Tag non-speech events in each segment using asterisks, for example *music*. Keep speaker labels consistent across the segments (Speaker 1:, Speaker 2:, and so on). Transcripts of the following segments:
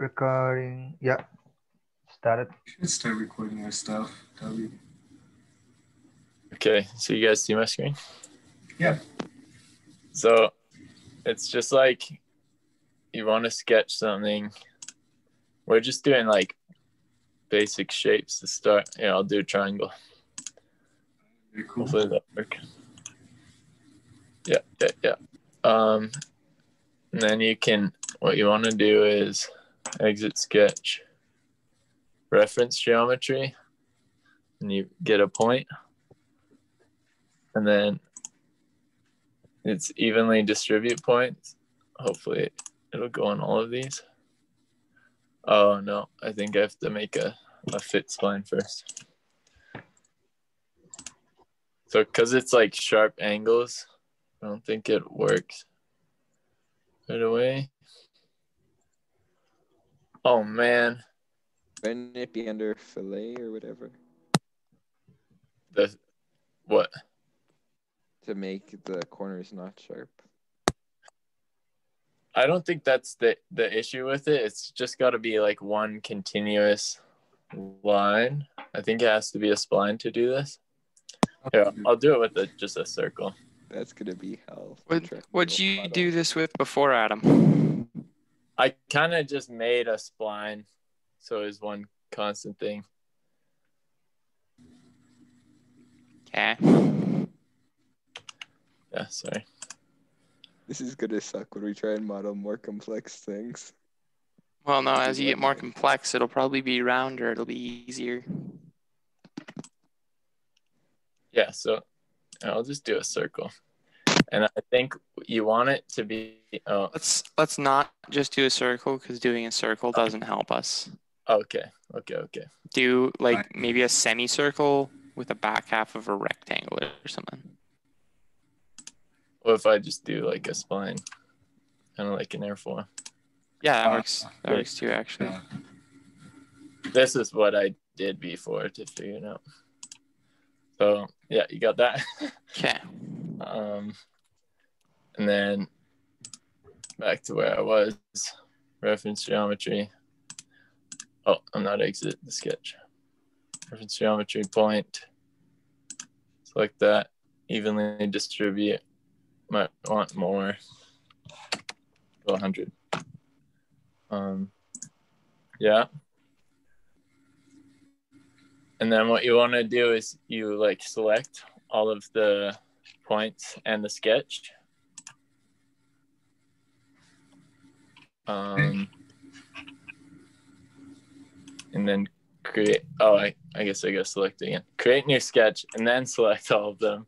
Speaker 1: Recording. Yeah. Started.
Speaker 2: Should start recording our stuff. W.
Speaker 3: Okay, so you guys see my screen?
Speaker 2: Yeah.
Speaker 3: So it's just like you want to sketch something. We're just doing like basic shapes to start. Yeah, I'll do a triangle.
Speaker 2: Very cool.
Speaker 3: Hopefully that work. Yeah, yeah, yeah. Um, and then you can. What you want to do is exit sketch, reference geometry, and you get a point, and then it's evenly distribute points. Hopefully, it'll go on all of these. Oh no, I think I have to make a, a fit spline first. So, because it's like sharp angles, I don't think it works right away. Oh man,
Speaker 4: Wouldn't it be under fillet or whatever
Speaker 3: the what?
Speaker 4: to make the corners not sharp?
Speaker 3: I don't think that's the the issue with it. It's just got to be like one continuous line. I think it has to be a spline to do this. Yeah, I'll do it with a, just a circle.
Speaker 4: That's gonna be hell.
Speaker 5: Would What'd you
Speaker 4: model.
Speaker 5: do this with before, Adam?
Speaker 3: I kind of just made a spline, so it's one constant thing.
Speaker 5: Okay.
Speaker 3: Yeah, sorry.
Speaker 4: This is gonna suck when we try and model more complex things.
Speaker 5: Well, no, as you get more *laughs* complex, it'll probably be rounder. It'll be easier.
Speaker 3: Yeah, so I'll just do a circle, and I think you want it to be. Oh,
Speaker 5: Let's let's not just do a circle because doing a circle doesn't help us.
Speaker 3: okay, okay, okay.
Speaker 5: Do like
Speaker 2: Right.
Speaker 5: maybe a semicircle with a back half of a rectangle or something.
Speaker 3: What if I just do like a spline, kind of like an airfoil?
Speaker 5: Yeah, that
Speaker 2: Uh,
Speaker 5: works. That works too, actually.
Speaker 2: Yeah.
Speaker 3: This is what I did before to figure it out. So yeah, you got that.
Speaker 5: Okay. *laughs*
Speaker 3: um, and then back to where I was. Reference geometry. Oh, I'm not exit the sketch. Reference geometry point. Select that. Evenly distribute. Might want more. 100. Um, yeah. And then what you want to do is you like select all of the points and the sketch. Um, and then create. Oh, I, I guess I gotta select again. Create new sketch and then select all of them.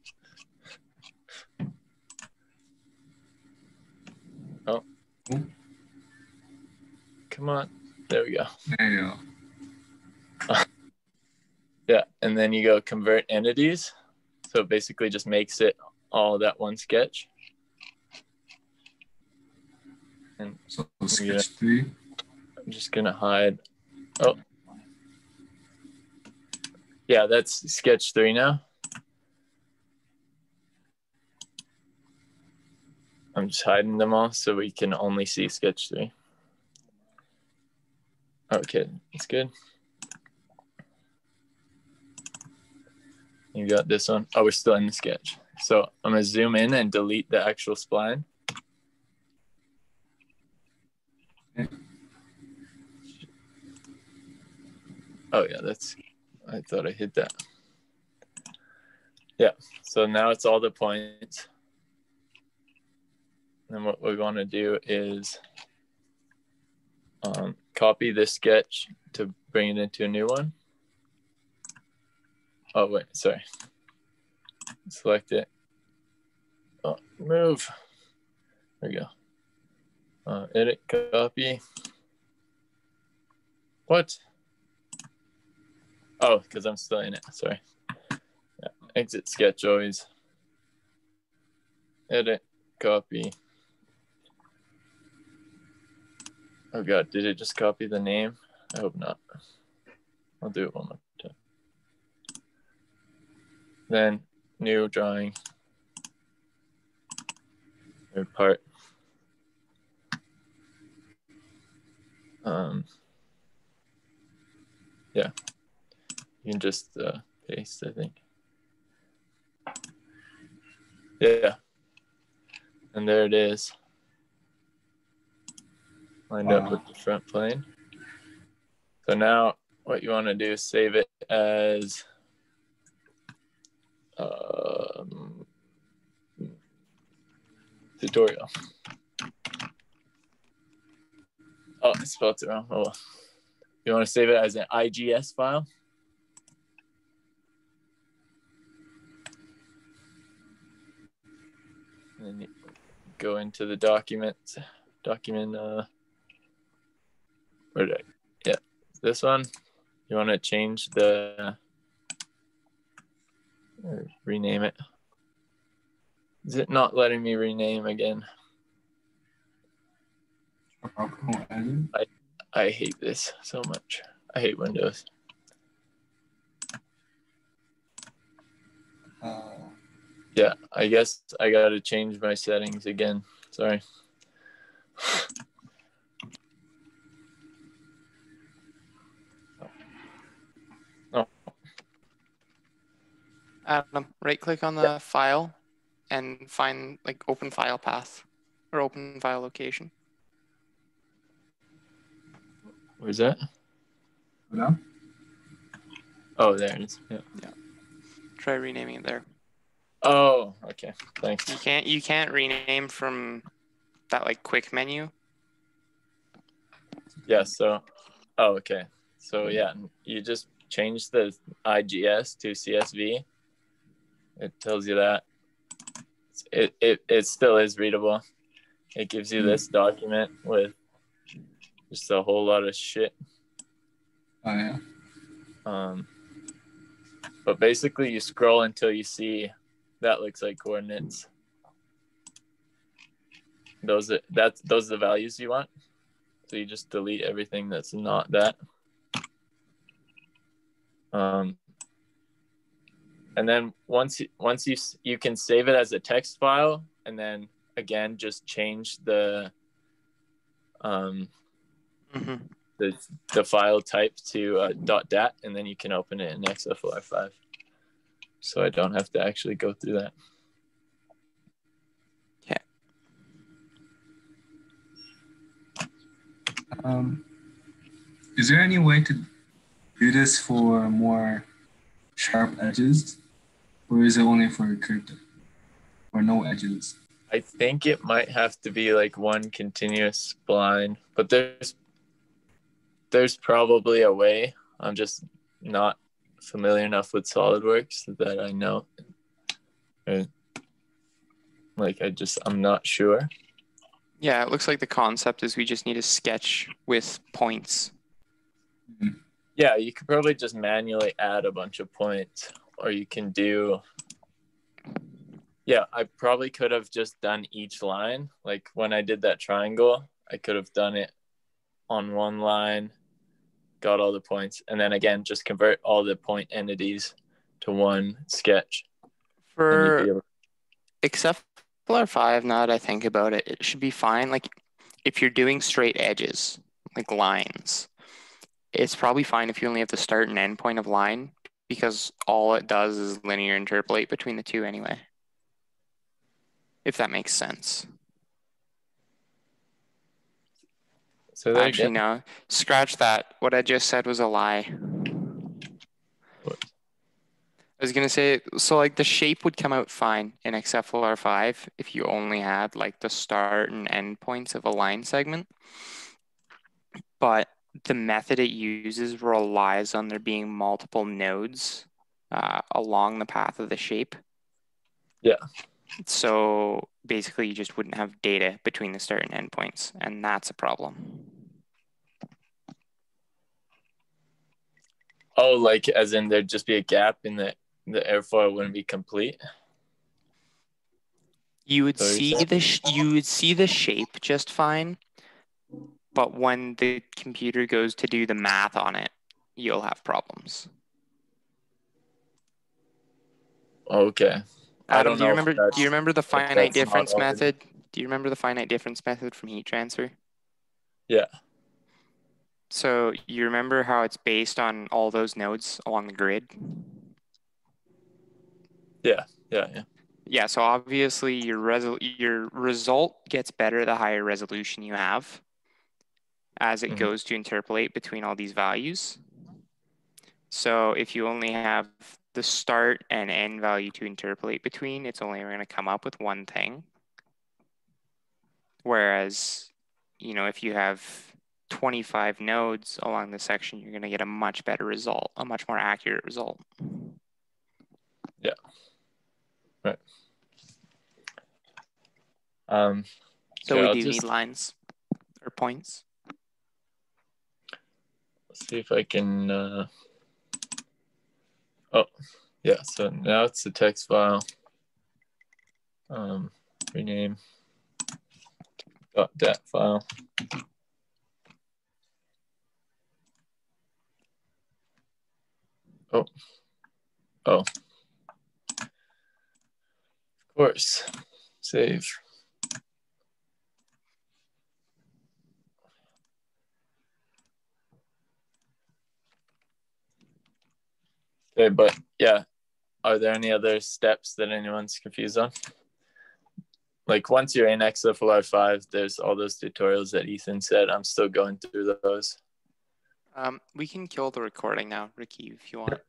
Speaker 3: Oh, come on. There we go.
Speaker 2: There you go. *laughs*
Speaker 3: Yeah, and then you go convert entities. So it basically just makes it all that one sketch. And
Speaker 2: So sketch three.
Speaker 3: I'm just gonna hide. Oh, yeah, that's sketch three now. I'm just hiding them all so we can only see sketch three. Okay, that's good. You got this one. Oh, we're still in the sketch. So I'm gonna zoom in and delete the actual spline. Oh yeah, that's. I thought I hit that. Yeah. So now it's all the points. And what we want to do is um, copy this sketch to bring it into a new one. Oh wait, sorry. Select it. Oh, move. There we go. Uh, edit, copy. What? Oh, because I'm still in it. Sorry. Yeah. Exit sketch always. Edit, copy. Oh god, did it just copy the name? I hope not. I'll do it one more time. Then new drawing. Third part. Um, yeah, you can just uh, paste, I think. Yeah, and there it is, lined up with the front plane. So now, what you want to do is save it as um, tutorial. Oh, I spelled it wrong. Oh, you want to save it as an IGS file? And then you go into the document, document, uh, where did I, yeah, this one. You want to change the, rename it. Is it not letting me rename again?
Speaker 2: Island.
Speaker 3: I hate this so much. I hate Windows.
Speaker 2: Uh,
Speaker 3: Yeah, I guess I gotta change my settings again. Sorry.
Speaker 5: Adam, right click on the file and find like open file path or open file location.
Speaker 3: Where's that?
Speaker 2: go down.
Speaker 3: Oh, there it is. Yeah. yeah.
Speaker 5: Try renaming it there.
Speaker 3: Oh, okay. Thanks.
Speaker 5: You can't you can't rename from that like quick menu.
Speaker 3: Yeah. So, oh, okay. So yeah, you just change the IGS to CSV. It tells you that. It it it still is readable. It gives you this document with just a whole lot of shit.
Speaker 2: Oh yeah.
Speaker 3: Um, but basically, you scroll until you see that looks like coordinates. Those are that's those are the values you want. So you just delete everything that's not that. Um, and then once you- once you you can save it as a text file, and then again just change the um,
Speaker 5: hmm
Speaker 3: the, the file type to uh, .dat, and then you can open it in XFLR5. So I don't have to actually go through that.
Speaker 2: Um, is there any way to do this for more sharp edges, or is it only for curved or no edges?
Speaker 3: I think it might have to be like one continuous spline, but there's there's probably a way. I'm just not familiar enough with SolidWorks that I know. Like I just I'm not sure.
Speaker 5: Yeah, it looks like the concept is we just need a sketch with points.
Speaker 3: Yeah, you could probably just manually add a bunch of points, or you can do. Yeah, I probably could have just done each line. Like when I did that triangle, I could have done it on one line, got all the points, and then again, just convert all the point entities to one sketch. and you'd be
Speaker 5: For except for 5 now that I think about it, it should be fine. Like if you're doing straight edges, like lines, it's probably fine if you only have the start and end point of line because all it does is linear interpolate between the two anyway. If that makes sense.
Speaker 3: So there
Speaker 5: Actually,
Speaker 3: again,
Speaker 5: no. Scratch that. What I just said was a lie.
Speaker 3: What?
Speaker 5: I was gonna say, so like the shape would come out fine in XFLR five if you only had like the start and end points of a line segment. But the method it uses relies on there being multiple nodes uh, along the path of the shape.
Speaker 3: Yeah.
Speaker 5: So basically, you just wouldn't have data between the start and end points, and that's a problem.
Speaker 3: Oh, like as in there'd just be a gap in the the airfoil wouldn't be complete.
Speaker 5: You would see the sh- you would see the shape just fine, but when the computer goes to do the math on it, you'll have problems.
Speaker 3: Okay. I
Speaker 5: Adam,
Speaker 3: don't
Speaker 5: do you
Speaker 3: know
Speaker 5: remember? Do you remember the finite difference method? Do you remember the finite difference method from heat transfer?
Speaker 3: Yeah.
Speaker 5: So you remember how it's based on all those nodes along the grid?
Speaker 3: Yeah, yeah.
Speaker 5: Yeah, Yeah, so obviously your resol- your result gets better the higher resolution you have as it
Speaker 3: Mhm.
Speaker 5: goes to interpolate between all these values. So if you only have the start and end value to interpolate between, it's only going to come up with one thing. Whereas, you know, if you have 25 nodes along the section, you're going to get a much better result, a much more accurate result. Yeah. Right.
Speaker 3: Um,
Speaker 5: So
Speaker 3: Okay,
Speaker 5: we
Speaker 3: I'll
Speaker 5: do
Speaker 3: just-
Speaker 5: need lines or points.
Speaker 3: let's see if I can. Uh... Oh, yeah. So now it's the text file. Um, rename dot dat file. Oh, oh. Of course. Save. Okay, but yeah, are there any other steps that anyone's confused on? Like once you're in XFLR five, there's all those tutorials that Ethan said. I'm still going through those.
Speaker 5: Um, we can kill the recording now, Ricky, if you want.